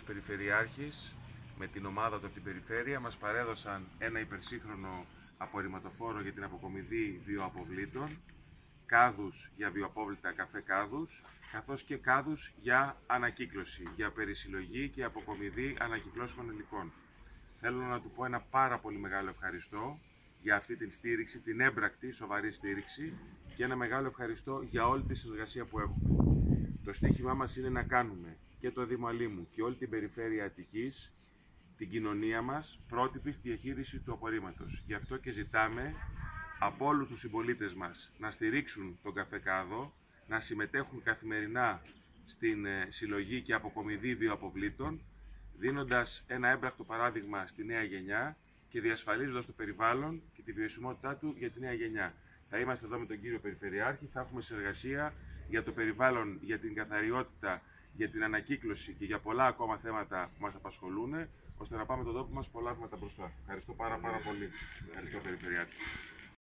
κύριος Περιφερειάρχης με την ομάδα του από την Περιφέρεια μας παρέδωσαν ένα υπερσύγχρονο απορριμματοφόρο για την αποκομιδή βιοαποβλήτων, κάδους για βιοαπόβλητα καφέ κάδους, καθώς και κάδους για ανακύκλωση, για περισυλλογή και αποκομιδή ανακυκλώσιμων υλικών. Θέλω να του πω ένα πάρα πολύ μεγάλο ευχαριστώ για αυτή την στήριξη, την έμπρακτη, σοβαρή στήριξη και ένα μεγάλο ευχαριστώ για όλη τη συνεργασία που έχουμε. Το στοίχημά μας είναι να κάνουμε και το Δήμο Αλήμου και όλη την περιφέρεια Αττικής την κοινωνία μας πρότυπης στη διαχείριση του απορρίμματος. Γι' αυτό και ζητάμε από όλους τους συμπολίτες μας να στηρίξουν τον καφεκάδο, να συμμετέχουν καθημερινά στην ε, συλλογή και αποκομιδή βιοαποβλήτων, δίνοντας ένα έμπρακτο παράδειγμα στη νέα γενιά και διασφαλίζοντας το περιβάλλον και τη βιωσιμότητά του για τη νέα γενιά. Θα είμαστε εδώ με τον κύριο Περιφερειάρχη, θα έχουμε συνεργασία για το περιβάλλον, για την καθαριότητα, για την ανακύκλωση και για πολλά ακόμα θέματα που μας απασχολούν, ώστε να πάμε τον τόπο μας πολλά βήματα μπροστά. Ευχαριστώ πάρα πάρα πολύ. Ευχαριστώ Περιφερειάρχη.